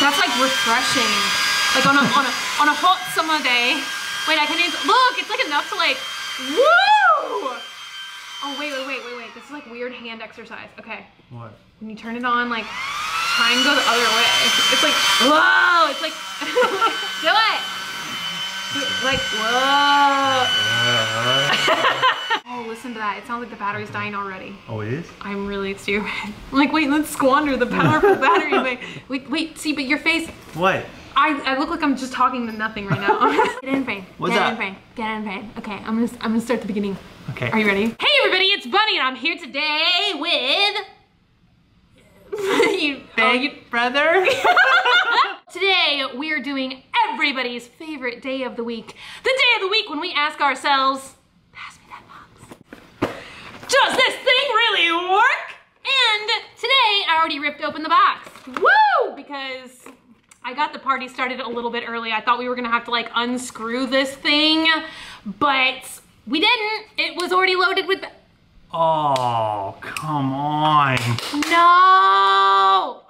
that's like refreshing. Like on a on a on a hot summer day. Wait, I can even look. It's like enough to like. Woo! Oh wait, wait, wait, wait, wait. This is like weird hand exercise. Okay. What? When you turn it on, like try and go the other way. It's like whoa. It's like do it. Like whoa. oh, listen to that. It sounds like the battery's dying already. Oh, it is? I'm really stupid. I'm like, wait, let's squander the powerful battery. Wait, wait, wait, see, but your face, What? I, I look like I'm just talking to nothing right now. Get in frame. What's Get that? in frame. Get in frame. Okay, I'm gonna, I'm gonna start at the beginning. Okay. Are you ready? Hey everybody, it's Bunny and I'm here today with... you, oh, you, brother? Today, we are doing everybody's favorite day of the week. The day of the week when we ask ourselves, pass me that box. Does this thing really work? And today, I already ripped open the box. Woo! Because I got the party started a little bit early. I thought we were gonna have to like unscrew this thing, but we didn't. It was already loaded with, oh, come on. no!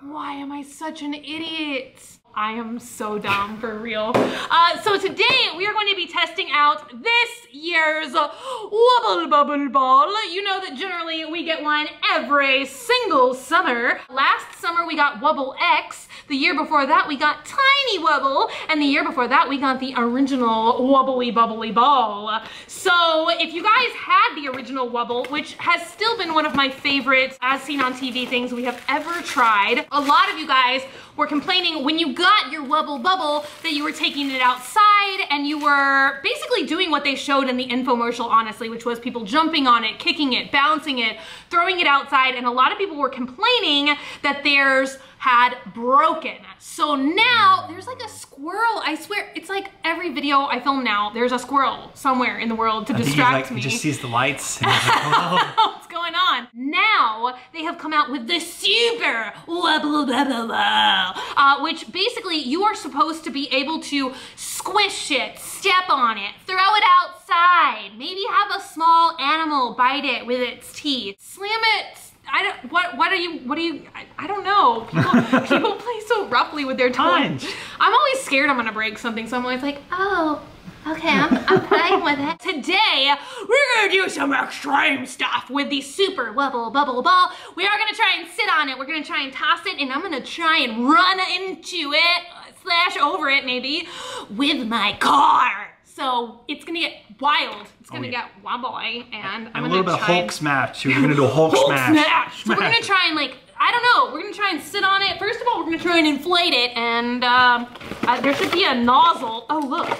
Why am I such an idiot? I am so dumb for real. Uh, so today we are going to be testing out this year's Wubble Bubble Ball. You know that generally we get one every single summer. Last summer we got Wubble X. The year before that we got Tiny Wubble. And the year before that we got the original Wubbly Bubbly Ball. So if you guys had the original Wubble, which has still been one of my favorites as seen on TV things we have ever tried, a lot of you guys were complaining when you got your Wubble Bubble that you were taking it outside and you were basically doing what they showed in the infomercial, honestly, which was people jumping on it, kicking it, bouncing it, throwing it outside, and a lot of people were complaining that theirs had broken. So now there's like a squirrel. I swear, it's like every video I film now, there's a squirrel somewhere in the world to I distract like, me. He just sees the lights. Like, oh. What's going on? Now they have come out with the super wubble bubble ball, uh, which basically you are supposed to be able to squish it, step on it, throw it outside, maybe have a small animal bite it with its teeth, slam it. I don't. What? What are you? What do you? I, I don't know. People, people play so roughly with their toys. I'm always scared I'm gonna break something, so I'm always like, oh, Okay, I'm, I'm playing with it. Today, we're gonna do some extreme stuff with the super wubble bubble ball. We are gonna try and sit on it. We're gonna try and toss it, and I'm gonna try and run into it, slash over it maybe, with my car. So it's gonna get wild. It's gonna Oh, yeah. get wobbly, and I'm And a gonna little bit of try and- Hulk smash. We're gonna do a Hulk, Hulk smash. smash. So we're gonna try and like, I don't know, we're gonna try and sit on it. First of all, we're gonna try and inflate it and um, uh, there should be a nozzle. Oh look,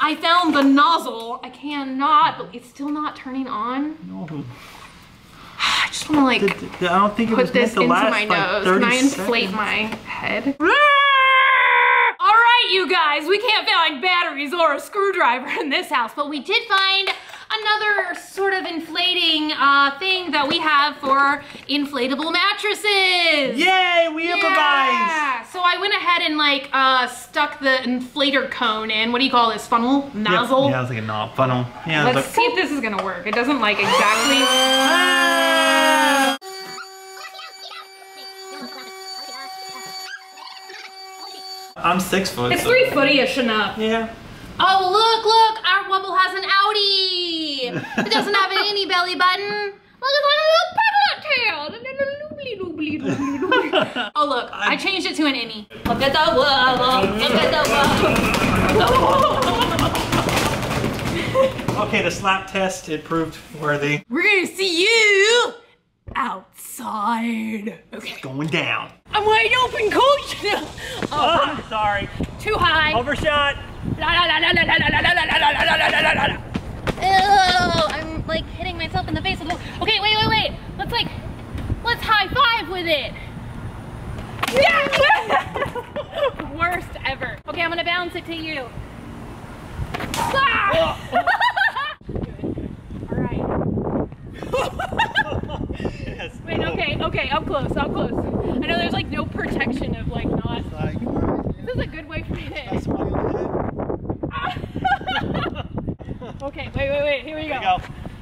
I found the nozzle. I cannot, but it's still not turning on. No. I just wanna like Th- th- I don't think it put was meant this to into last my like nose. 30 Can I inflate seconds. my head? Right, you guys, we can't find batteries or a screwdriver in this house, but we did find another sort of inflating uh, thing that we have for inflatable mattresses. Yay, we improvise! Yeah. So I went ahead and like uh, stuck the inflator cone in. What do you call this? Funnel? Nozzle? Yeah, yeah, it was like a knob funnel. Yeah, Let's like, see if this is gonna work. It doesn't like exactly. Ah! I'm six foot. It's so- three footy-ish enough. Yeah. Oh, look, look, our Wubble has an outie. It doesn't have any belly button. Look, it's like a little peanut tail. Oh, look, I changed it to an innie. Look at the Wubble, look at the Wubble. Okay, the slap test, it proved worthy. We're gonna see you outside. Okay. It's Going down. I'm wide open, coach. Oh, Oh, sorry. too high. Overshot. La, la, la, la, la, la, la, la, la, la, la, la, la, la, la. Ew, I'm like hitting myself in the face. with the- Okay, wait, wait, wait. Let's like, let's high five with it. Yeah! Worst ever. Okay, I'm gonna bounce it to you. Ah! All right. Okay, up close, up close. I know there's like no protection of like not. Like, this is a good way for me to hit. okay, wait, wait, wait. Here we go. go.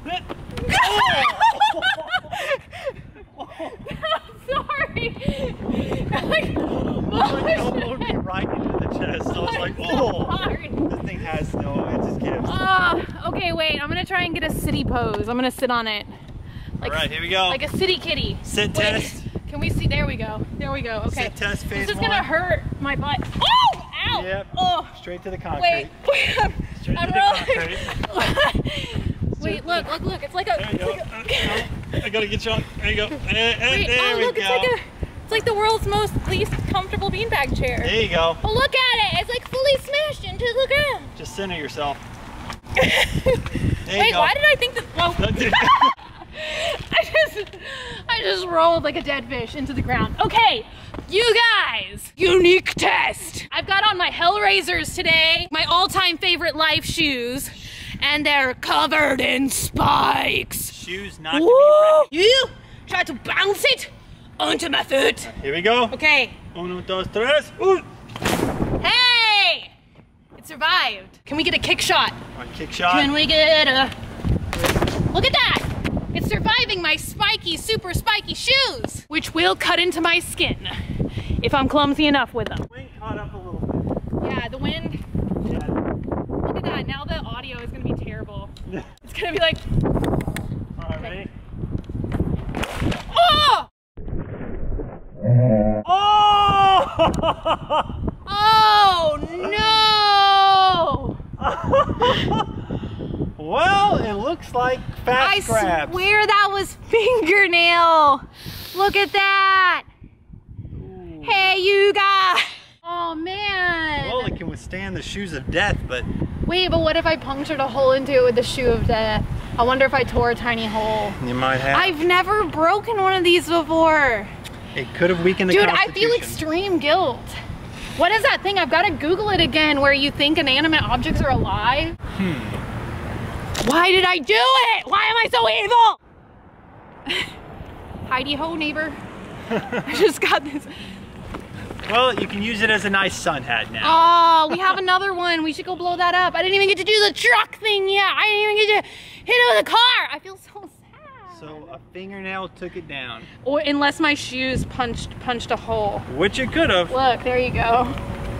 Sorry. like, elbowed right into the chest. So I was like, oh, sorry. this thing has no, it just gives. Uh, okay, wait. I'm gonna try and get a city pose. I'm gonna sit on it. Like, All right, here we go. Like a city kitty. Sit Wait, test. Can we see? There we go. There we go. Okay. Sit test phase This is gonna hurt my butt. Oh! Ow! Yep. Oh! Straight to the concrete. Wait. Straight I'm to the concrete. Wait, look, look, look. It's like a. There you go. like a I gotta get you on. There you go. Eh, eh, wait, there oh we look, go. it's like a. It's like the world's most least comfortable beanbag chair. There you go. Oh, look at it! It's like fully smashed into the ground. Just center yourself. There you Wait, go. why did I think that? Well, I just, rolled like a dead fish into the ground. Okay, you guys, unique test. I've got on my Hellraisers today, my all-time favorite life shoes, and they're covered in spikes. Shoes not to Woo! be You try to bounce it onto my foot. Here we go. Okay, Uno, dos, tres. Ooh. hey, it survived. Can we get a kick shot? Right, kick shot. Can we get a... Look at that! It's surviving my spiky, super spiky shoes, which will cut into my skin if I'm clumsy enough with them. Wing caught up a little bit. Yeah, the wind. Yeah. Look at that. Now the audio is gonna be terrible. It's gonna be like, All right, ready? oh! Oh! Oh no! well, it looks like scraps. swear that was fingernail. Look at that. Hey, you guys. Oh man. Well, it can withstand the shoes of death, but Wait, but what if I punctured a hole into it with the shoe of death? I wonder if I tore a tiny hole. you might have. I've never broken one of these before. It could have weakened the Dude, I feel extreme guilt. What is that thing? I've got to Google it again where you think inanimate objects are alive. Hmm. Why did I do it? Why am I so evil? Heidi ho, neighbor. I just got this. Well, you can use it as a nice sun hat now. Oh, we have another one. We should go blow that up. I didn't even get to do the truck thing yet. I didn't even get to hit it with a car. I feel so sad. So a fingernail took it down, Or unless my shoes punched punched a hole. which it could have. Look, there you go.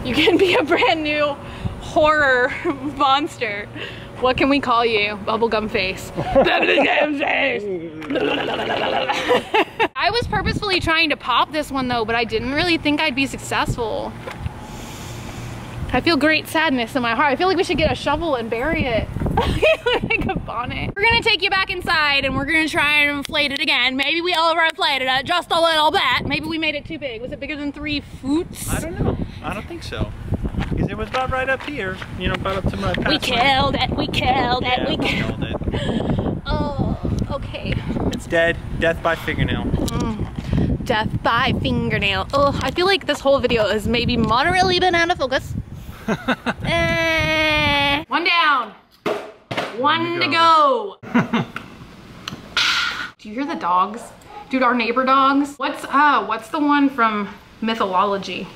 You can be a brand new horror monster. What can we call you? Bubblegum face. Bubblegum face. I was purposefully trying to pop this one though, but I didn't really think I'd be successful. I feel great sadness in my heart. I feel like we should get a shovel and bury it. like a bonnet. We're gonna take you back inside and we're gonna try and inflate it again. Maybe we overinflated it just a little bit. Maybe we made it too big. Was it bigger than three foots? I don't know. I don't think so. Because it was about right up here. You know, about up to my We past- killed it. We killed it. Yeah, we we killed killed it. Oh, okay. It's dead. Death by fingernail. Death by fingernail. Oh, I feel like this whole video is maybe moderately been out of focus. Eh. One down. One to go. Do you hear the dogs? Dude, our neighbor dogs. What's uh what's the one from mythology?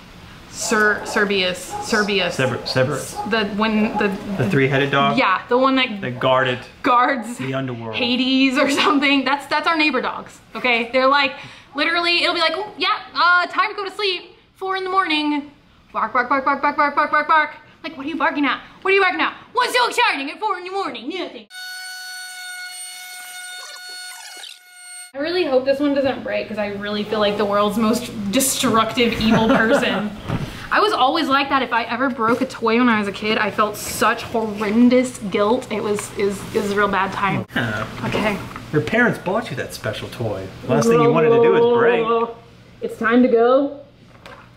Sir Serbius. Serbius. Cerberus. The when the The three-headed dog? yeah, the one that That guarded guards the underworld. Hades or something. That's that's our neighbor dogs. Okay, they're like literally. It'll be like, oh, yeah, uh, time to go to sleep. Four in the morning. Bark, bark, bark, bark, bark, bark, bark, bark, bark. Like, what are you barking at? What are you barking at? What's so exciting at four in the morning? Nothing. I really hope this one doesn't break because I really feel like the world's most destructive, evil person. I was always like that. If I ever broke a toy when I was a kid, I felt such horrendous guilt. It was is is a real bad time. Okay. Your parents bought you that special toy. Last thing you wanted to do is break. It's time to go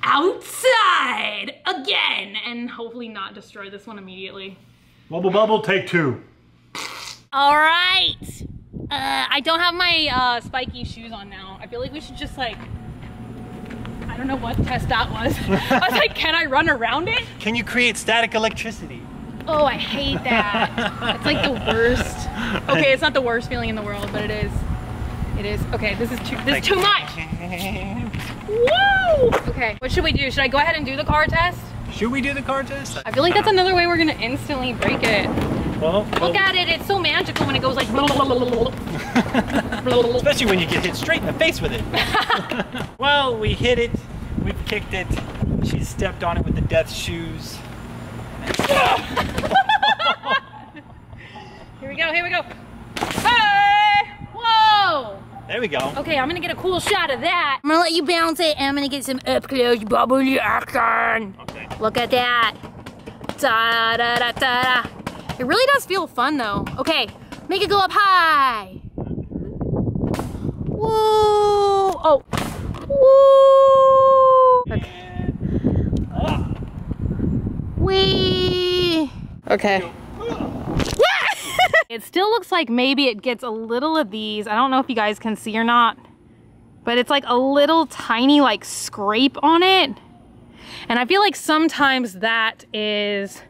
outside again and hopefully not destroy this one immediately. Bubble bubble, take two. All right. Uh, I don't have my uh, spiky shoes on now. I feel like we should just like, I don't know what test that was. I was like, can I run around it? Can you create static electricity? Oh, I hate that. it's like the worst. Okay, it's not the worst feeling in the world, but it is. It is. Okay, this is too. This is too much. Woo! Okay, what should we do? Should I go ahead and do the car test? Should we do the car test? I feel like that's another way we're gonna instantly break it. Well, Look at it. It's so magical when it goes like. especially when you get hit straight in the face with it. well, we hit it. We've kicked it. She stepped on it with the death shoes. Here we we go, here we go. Hey! Whoa! There we go. Okay, I'm gonna get a cool shot of that. I'm gonna let you bounce it and I'm gonna get some up close bubbly action. Okay. Look at that. Da da da da da. It really does feel fun though. Okay, make it go up high. Woo! Oh. Woo! Okay. Wee. Okay. it still looks like maybe it gets a little of these. I don't know if you guys can see or not, but it's like a little tiny like scrape on it. And I feel like sometimes that is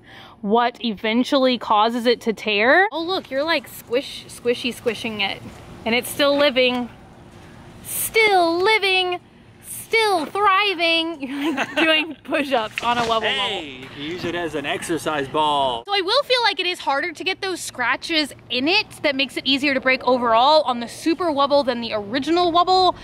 what eventually causes it to tear. Oh look, you're like squish, squishy squishing it. And it's still living. Still living. Still thriving. You're like doing push-ups on a bubble. Hey, you can use it as an exercise ball. So I will feel like it is harder to get those scratches in it that makes it easier to break overall on the super Wubble than the original Wubble.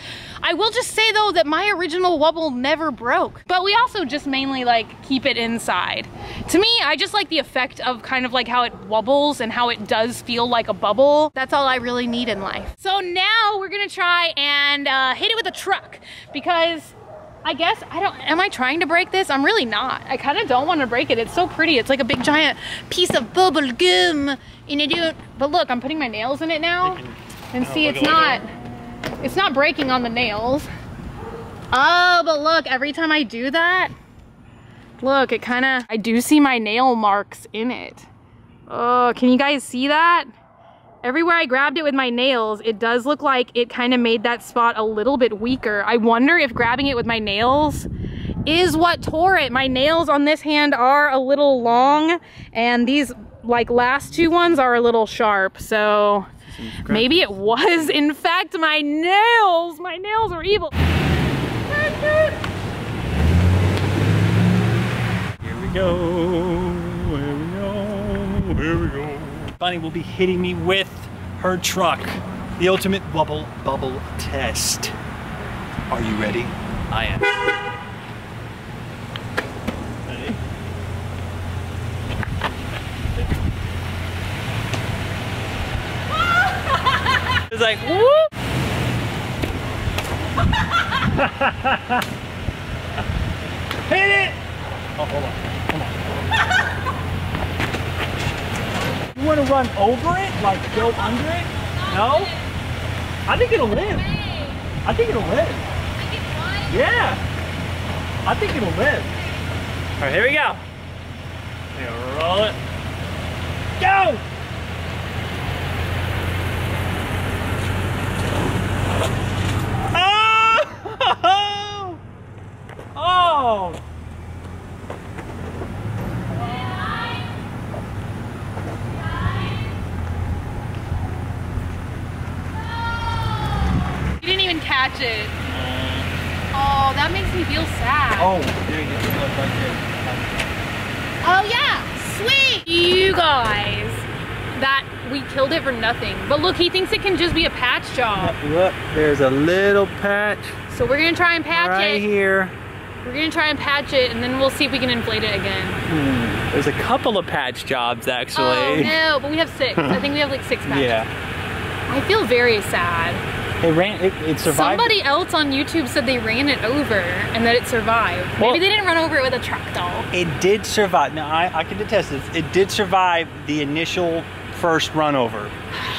I will just say though that my original Wubble never broke, but we also just mainly like keep it inside. To me, I just like the effect of kind of like how it wobbles and how it does feel like a bubble. That's all I really need in life. So now we're gonna try and uh, hit it with a truck because I guess I don't, am I trying to break this? I'm really not. I kind of don't want to break it. It's so pretty. It's like a big giant piece of bubble gum. And I don't, but look, I'm putting my nails in it now. And see, it's not, it's not breaking on the nails. Oh, but look, every time I do that, look, it kind of, I do see my nail marks in it. Oh, can you guys see that? Everywhere I grabbed it with my nails, it does look like it kind of made that spot a little bit weaker. I wonder if grabbing it with my nails is what tore it. My nails on this hand are a little long and these like last two ones are a little sharp. So maybe it was in fact my nails. My nails are evil. Here we go. Bonnie will be hitting me with her truck. The ultimate bubble bubble test. Are you ready? I am. Ready? It's like, whoop! Hit it! Oh, hold on. Hold on. You want to run over it? Like go under it? No? I think it'll live. I think it'll live. Yeah. I think it'll live. All right, here we go. Here, roll it. Go! Oh! Oh! You didn't even catch it. Oh, that makes me feel sad. Oh, there you go. Look right there. Oh yeah, sweet! You guys, that we killed it for nothing. But look, he thinks it can just be a patch job. Look, there's a little patch So we're gonna try and patch right it. here. We're gonna try and patch it and then we'll see if we can inflate it again. Hmm, there's a couple of patch jobs actually. Oh no, but we have six. I think we have like six patches. Yeah. I feel very sad. It ran. It, it survived. Somebody else on YouTube said they ran it over and that it survived. Well- Maybe they didn't run over it with a truck though. It did survive. Now I, I can attest this. It did survive the initial first run over.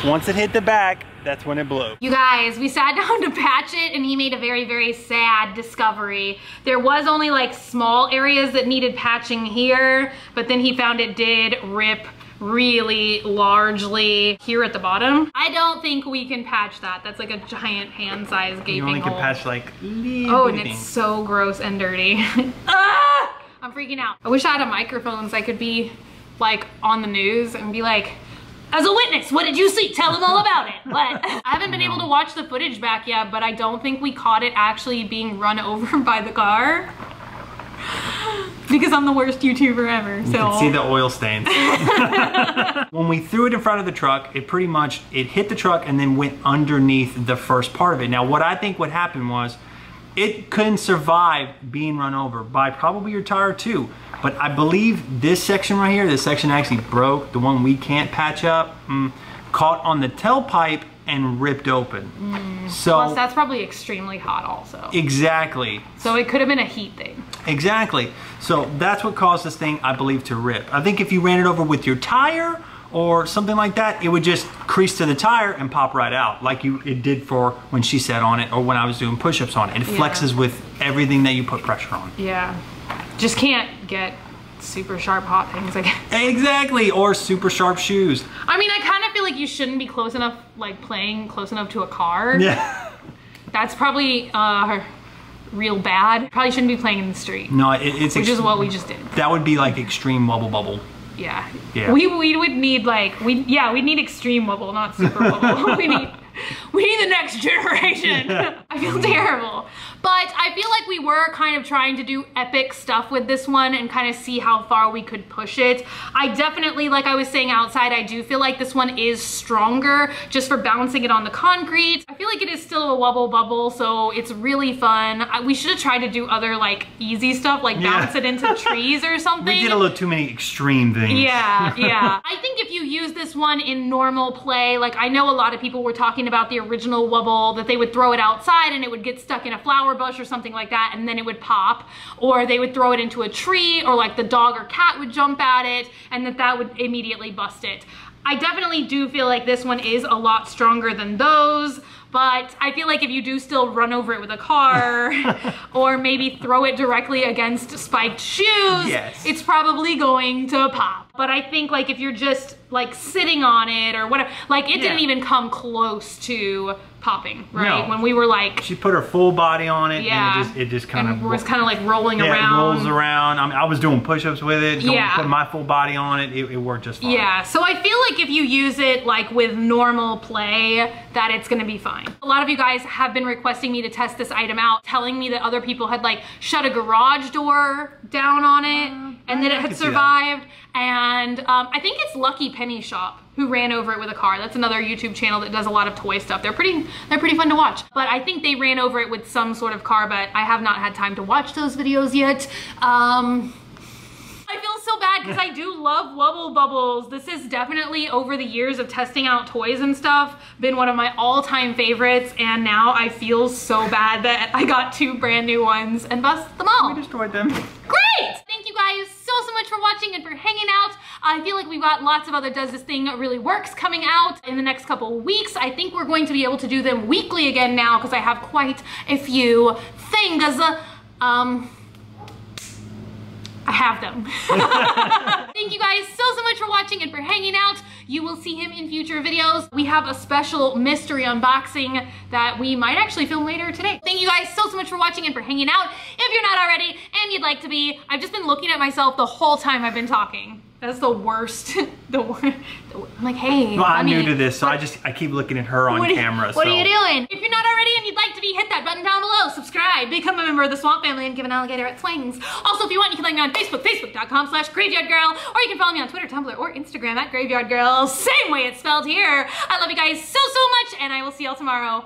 Once it hit the back, that's when it blew. You guys, we sat down to patch it and he made a very, very sad discovery. There was only like small areas that needed patching here, but then he found it did rip really largely here at the bottom. I don't think we can patch that. That's like a giant hand-sized gaping You only can hole. patch like little Oh, and it's so gross and dirty. ah! I'm freaking out. I wish I had a microphone so I could be like on the news and be like, as a witness, what did you see? Tell them all about it. But I haven't been able to watch the footage back yet, but I don't think we caught it actually being run over by the car. Because I'm the worst YouTuber ever. So You can see the oil stains. when we threw it in front of the truck, it pretty much, it hit the truck and then went underneath the first part of it. Now what I think what happened was, it couldn't survive being run over by probably your tire too. But I believe this section right here, this section actually broke, the one we can't patch up. Mm, caught on the tailpipe and ripped open. Mm. So Plus, that's probably extremely hot also. exactly, So it could have been a heat thing. exactly. So that's what caused this thing, I believe, to rip. I think if you ran it over with your tire or something like that, it would just crease to the tire and pop right out, like you it did for when she sat on it or when I was doing push-ups on it. It Yeah. flexes with everything that you put pressure on. Yeah. Just can't get super sharp hot things, I guess. Exactly, or super sharp shoes. I mean, I kind of feel like you shouldn't be close enough, like playing close enough to a car. Yeah. That's probably uh, real bad. Probably shouldn't be playing in the street, No, it, it's which is what we just did. that would be like extreme wubble bubble. Yeah. Yeah. We, we would need like, we yeah, we need extreme Wubble, not super Wubble. we need, we need the next generation. I feel terrible. But I feel like we were kind of trying to do epic stuff with this one and kind of see how far we could push it. I definitely, like I was saying outside, I do feel like this one is stronger just for bouncing it on the concrete. I feel like it is still a Wubble bubble, so it's really fun. I, we should have tried to do other like easy stuff, like Yeah. bounce it into trees or something. We did a little too many extreme things. Yeah, yeah. I think if you use this one in normal play, like I know a lot of people were talking about the original Wubble, that they would throw it outside and it would get stuck in a flower bush or something like that and then it would pop. Or they would throw it into a tree or like the dog or cat would jump at it and that that would immediately bust it. I definitely do feel like this one is a lot stronger than those, but I feel like if you do still run over it with a car or maybe throw it directly against spiked shoes, Yes. it's probably going to pop. But I think like if you're just like sitting on it or whatever, like it didn't even come close to popping, right? No. When we were like, She put her full body on it yeah, and it just, it just kind of was kind of like rolling yeah, around. it rolls around. I mean, I was doing push-ups with it, going, Yeah. putting my full body on it. It, it worked just fine. Yeah, so I feel like if you use it like with normal play, that it's gonna be fine. A lot of you guys have been requesting me to test this item out, telling me that other people had like shut a garage door down on it and that it had see that. survived. And um, I think it's Lucky Penny Shop who ran over it with a car. That's another YouTube channel that does a lot of toy stuff. They're pretty, they're pretty fun to watch. But I think they ran over it with some sort of car, but I have not had time to watch those videos yet. Um, I feel so bad because I do love Wubble Bubbles. This is definitely over the years of testing out toys and stuff been one of my all-time favorites and now I feel so bad that I got two brand new ones and bust them all. We destroyed them. Great! Thank you guys so, so much for watching and for hanging out. I feel like we've got lots of other Does This Thing Really Works coming out in the next couple weeks. I think we're going to be able to do them weekly again now because I have quite a few things. Um, I have them. Thank you guys so, so much for watching and for hanging out. You will see him in future videos. We have a special mystery unboxing that we might actually film later today. Thank you guys so, so much for watching and for hanging out. If you're not already and you'd like to be, I've just been looking at myself the whole time I've been talking. That's the worst. the worst. I'm like, hey. Well, I'm new to this, so what? I just I keep looking at her on what camera. You, what so. are you doing? If you're not already and you'd like to be, hit that button down below. Subscribe, become a member of the Swamp Family, and give an alligator at swings. Also, if you want, you can like me on Facebook, facebook.com slash or you can follow me on Twitter, Tumblr, or Instagram at graveyardgirl. Same way it's spelled here. I love you guys so so much, and I will see y'all tomorrow.